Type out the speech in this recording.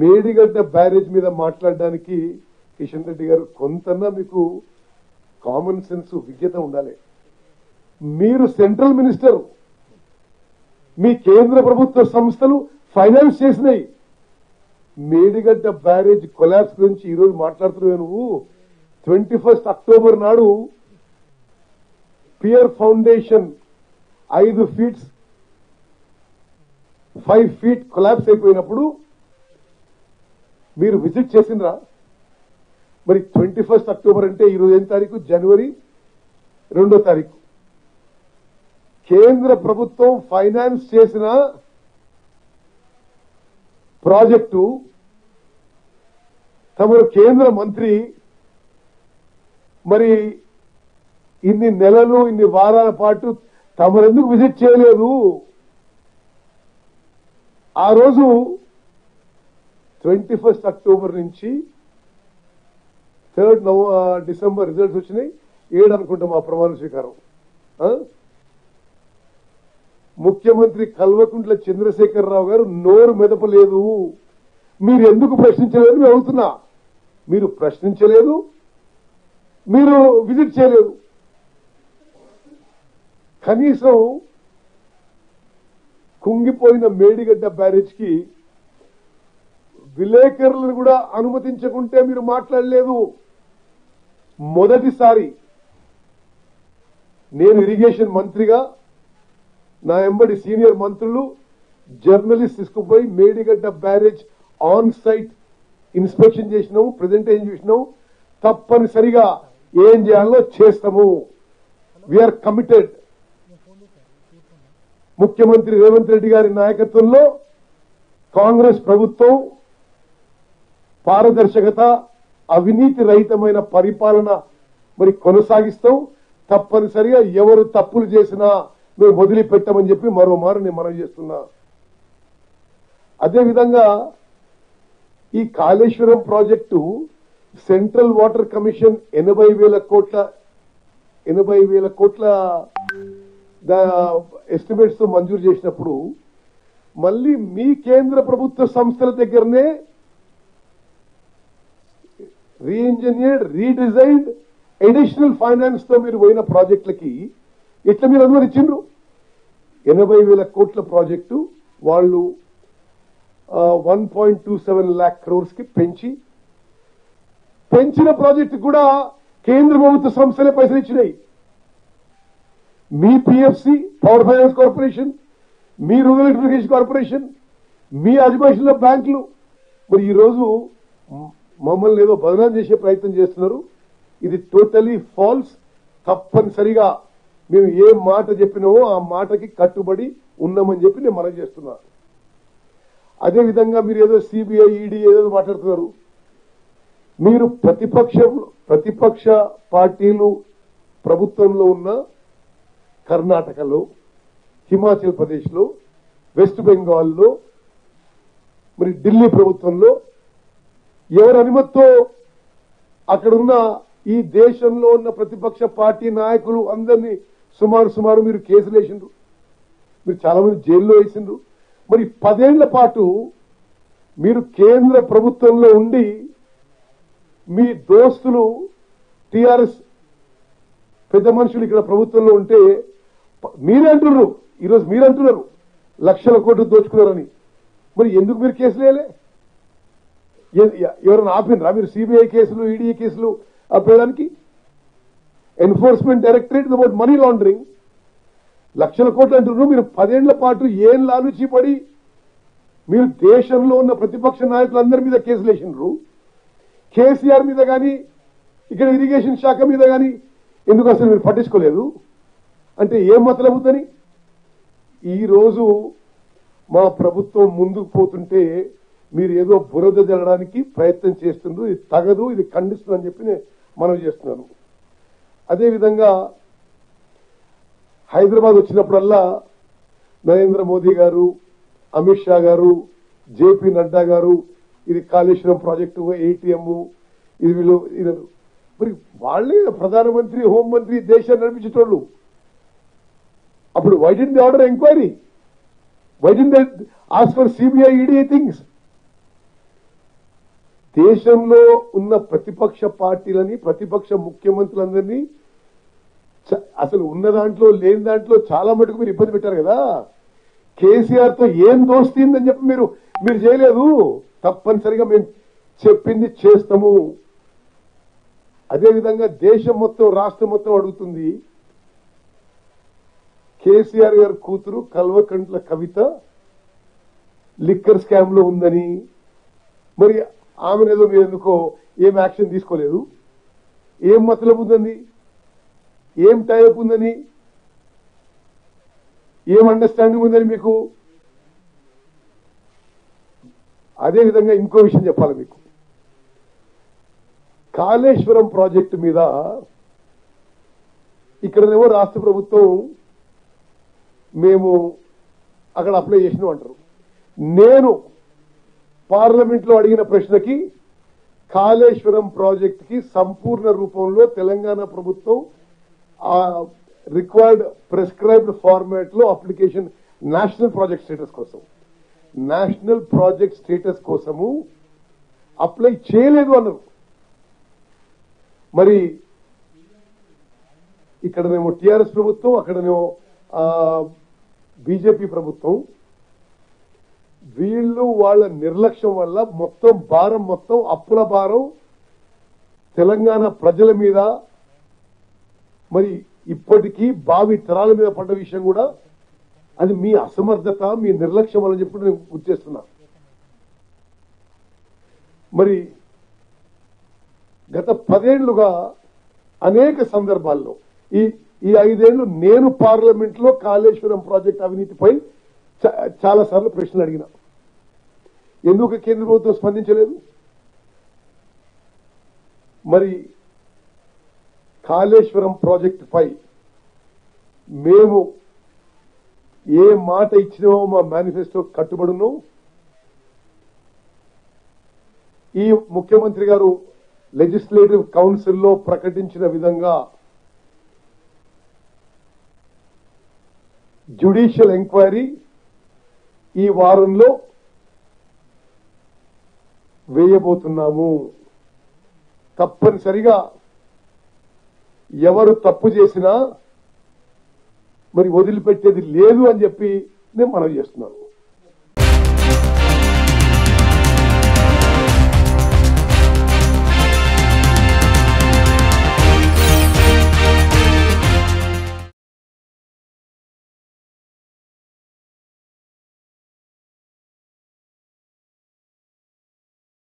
Medigadda barrage మీద మాట్లాడడానికి కిషన్ రెడ్డి గారు కొంతన్నా మీకు కామన్ సెన్స్ విజ్ఞత ఉండాలి. మీరు సెంట్రల్ మినిస్టర్. మీ కేంద్ర ప్రభుత్వ సంస్థలు ఫైనాన్స్ చేసినాయి. మేడిగడ్డ బ్యారేజ్ కొలాబ్స్ గురించి ఈరోజు మాట్లాడుతున్నావు నువ్వు. ట్వంటీ ఫస్ట్ అక్టోబర్ నాడు పియర్ ఫౌండేషన్ ఐదు ఫీట్స్ ఫైవ్ ఫీట్ కొలాబ్స్ అయిపోయినప్పుడు మీరు విజిట్ చేసిండ్రా? మరి ట్వంటీ ఫస్ట్ అక్టోబర్ అంటే ఇరవై ఏం తారీఖు? జనవరి రెండో తారీఖు. కేంద్ర ప్రభుత్వం ఫైనాన్స్ చేసిన ప్రాజెక్టు తమరు కేంద్ర మంత్రి మరి ఇన్ని నెలలు ఇన్ని వారాల పాటు తమరెందుకు విజిట్ చేయలేదు? ఆ రోజు ట్వంటీ ఫస్ట్ అక్టోబర్ నుంచి థర్డ్ నవ డిసెంబర్ రిజల్ట్స్ వచ్చినాయి. ఏడు అనుకుంటాం ఆ ప్రమాణ స్వీకారం. ముఖ్యమంత్రి కల్వకుంట్ల చంద్రశేఖరరావు గారు నోరు మెదపలేదు. మీరు ఎందుకు ప్రశ్నించలేదు మేము అవుతున్నా మీరు ప్రశ్నించలేదు. మీరు విజిట్ చేయలేదు. కనీసం కుంగిపోయిన మేడిగడ్డ బ్యారేజ్కి విలేకరులను కూడా అనుమతించకుంటే మీరు మాట్లాడలేదు. మొదటిసారి నేను ఇరిగేషన్ మంత్రిగా నా ఎంబడి సీనియర్ మంత్రులు జర్నలిస్ట్ తీసుకుపోయి Medigadda barrage on site inspection చేసినాము ప్రజెంటేషన్ చేసినాము. తప్పనిసరిగా ఏం చేయాలో చేస్తాము. వీఆర్ కమిటెడ్ ముఖ్యమంత్రి రేవంత్ రెడ్డి గారి నాయకత్వంలో కాంగ్రెస్ ప్రభుత్వం పారదర్శకత అవినీతి రహితమైన పరిపాలన మరి కొనసాగిస్తాం. తప్పనిసరిగా ఎవరు తప్పులు చేసినా మేము వదిలిపెట్టమని చెప్పి మరోమారు నేను మనం చేస్తున్నా. అదేవిధంగా ఈ Kaleshwaram project central water commission ఎనభై వేల కోట్ల ఎనభై వేల కోట్ల ఎస్టిమేట్స్తో మంజూరు చేసినప్పుడు మళ్ళీ మీ కేంద్ర ప్రభుత్వ సంస్థల దగ్గరనే రీఇంజనీర్డ్ రీడిజైన్డ్ అడిషనల్ ఫైనాన్స్తో మీరు పోయిన ప్రాజెక్టులకి ఎట్లా మీరు అనుమతించిండ్రు ఎనభై వేల కోట్ల ప్రాజెక్టు వాళ్ళు one point two seven lakh క్రోర్స్కి పెంచి పెంచిన ప్రాజెక్టు కూడా కేంద్ర ప్రభుత్వ సంస్థలే పైసలు ఇచ్చినాయి. మీ పిఎఫ్సి పవర్ ఫైనాన్స్ కార్పొరేషన్ మీ రూరల్ ఎలక్ట్రిఫికేషన్ కార్పొరేషన్ మీ అధిపక్షుల బ్యాంకులు మరి ఈరోజు మమ్మల్ని ఏదో బదనాం చేసే ప్రయత్నం చేస్తున్నారు. ఇది టోటలీ ఫాల్స్ తప్పనిసరిగా మేము ఏ మాట చెప్పినామో ఆ మాటకి కట్టుబడి ఉన్నామని చెప్పి నేను మనం చేస్తున్నా. అదేవిధంగా మీరు ఏదో సిబిఐ ఈడీ ఏదో మాట్లాడుతున్నారు. మీరు ప్రతిపక్షంలో ప్రతిపక్ష పార్టీలు ప్రభుత్వంలో ఉన్న కర్ణాటకలో హిమాచల్ ప్రదేశ్లో వెస్ట్ బెంగాల్లో మరి ఢిల్లీ ప్రభుత్వంలో ఎవరి అనుమతితో అక్కడున్న ఈ దేశంలో ఉన్న ప్రతిపక్ష పార్టీ నాయకులు అందరినీ సుమారు సుమారు మీరు కేసులు వేసిండ్రు. మీరు చాలా మంది జైల్లో వేసిండ్రు. మరి పదేళ్ళ పాటు మీరు కేంద్ర ప్రభుత్వంలో ఉండి మీ దోస్తులు టిఆర్ఎస్ పెద్ద మనుషులు ఇక్కడ ప్రభుత్వంలో ఉంటే ప- మీరే అంటున్నారు ఈరోజు మీరు అంటున్నారు లక్షల కోట్లు దోచుకున్నారని. మరి ఎందుకు మీరు కేసులు వేయలే? ఎవరైనా ఆపినరా మీరు సిబిఐ కేసులు ఈడీ కేసులు ఆపేయడానికి enforcement directorate about money laundering లక్షల కోట్లు అంటున్నారు. మీరు పదేళ్ళ పాటు ఏం లాలుచి పడి మీరు దేశంలో ఉన్న ప్రతిపక్ష నాయకులందరి మీద కేసులు వేసినారు కేసీఆర్ మీద కానీ ఇక్కడ ఇరిగేషన్ శాఖ మీద కానీ ఎందుకు అసలు మీరు పట్టించుకోలేదు? అంటే ఏం మతలవుద్దని ఈరోజు మా ప్రభుత్వం ముందుకు పోతుంటే మీరు ఏదో బురద జరగడానికి ప్రయత్నం చేస్తుండ్రు ఇది తగదు ఇది ఖండిస్తుందని చెప్పి మనవి చేస్తున్నాను. అదేవిధంగా హైదరాబాద్ వచ్చినప్పుడల్లా నరేంద్ర మోదీ గారు అమిత్ షా గారు జేపీ నడ్డా గారు ఇది కాళేశ్వరం ప్రాజెక్టు ఏటీఎం ఇది వీళ్ళు ఇది మరి వాళ్ళే ప్రధానమంత్రి హోంమంత్రి దేశాన్ని నడిపించేటోళ్ళు. అప్పుడు why the order enquiry why the ask for CBI ED things దేశంలో ఉన్న ప్రతిపక్ష పార్టీలని ప్రతిపక్ష ముఖ్యమంత్రులందరినీ చ- అసలు ఉన్న దాంట్లో లేని దాంట్లో చాలా మటుకు మీరు ఇబ్బంది పెట్టారు కదా. కేసీఆర్తో ఏం దోస్తుందని చెప్పి మీరు మీరు చేయలేదు. తప్పనిసరిగా మేము చెప్పింది చేస్తాము. అదేవిధంగా దేశం మొత్తం రాష్ట్రం మొత్తం అడుగుతుంది. కేసీఆర్ గారి కూతురు కల్వకంట్ల కవిత లిక్కర్ స్కామ్లో ఉందని. మరి ఆమెనేదో మీరు ఎందుకో ఏం యాక్షన్ తీసుకోలేదు? ఏం మతలబు ఉందని ఏం టైప్ ఉందని? ఏం అండర్స్టాండింగ్ ఉందని మీకు? అదేవిధంగా ఇంకో విషయం చెప్పాలి మీకు. కాళేశ్వరం ప్రాజెక్టు మీద ఇక్కడనేమో రాష్ట్ర ప్రభుత్వం మేము అక్కడ అప్లై చేసినాం అంటారు. నేను పార్లమెంట్లో అడిగిన ప్రశ్నకి కాళేశ్వరం ప్రాజెక్ట్కి సంపూర్ణ రూపంలో తెలంగాణ ప్రభుత్వం రిక్వైర్డ్ ప్రిస్క్రైబ్డ్ ఫార్మాట్లో అప్లికేషన్ నేషనల్ ప్రాజెక్ట్ స్టేటస్ కోసం. నేషనల్ ప్రాజెక్ట్ స్టేటస్ కోసము అప్లై చేయలేదు అన్నారు. మరి ఇక్కడనేమో టిఆర్ఎస్ ప్రభుత్వం అక్కడనేమో బీజేపీ ప్రభుత్వం వీళ్ళు వాళ్ళ నిర్లక్ష్యం వల్ల మొత్తం భారం మొత్తం అప్పుల భారం తెలంగాణ ప్రజల మీద. మరి ఇప్పటికీ బావి తరాల మీద పడ్డ విషయం కూడా అది మీ అసమర్థత మీ నిర్లక్ష్యం అని చెప్పి నేను గుర్తు చేస్తున్నా మరి గత పదేళ్ళుగా అనేక సందర్భాల్లో ఈ ఈ ఐదేళ్ళు నేను పార్లమెంట్లో కాళేశ్వరం ప్రాజెక్ట్ అవినీతిపై చాలా సార్లు ప్రశ్నలు అడిగిన. ఎందుకు కేంద్ర ప్రభుత్వం స్పందించలేదు? మరి కాళేశ్వరం ప్రాజెక్టుపై మేము ఏ మాట ఇచ్చినామో మా మేనిఫెస్టో కట్టుబడును. ఈ ముఖ్యమంత్రి గారు లెజిస్లేటివ్ కౌన్సిల్లో ప్రకటించిన విధంగా జ్యుడిషియల్ ఎంక్వైరీ ఈ వారంలో వేయబోతున్నాము. తప్పనిసరిగా ఎవరు తప్పు చేసినా మరి వదిలిపెట్టేది లేదు అని చెప్పి నేను మనవి చేస్తున్నాను.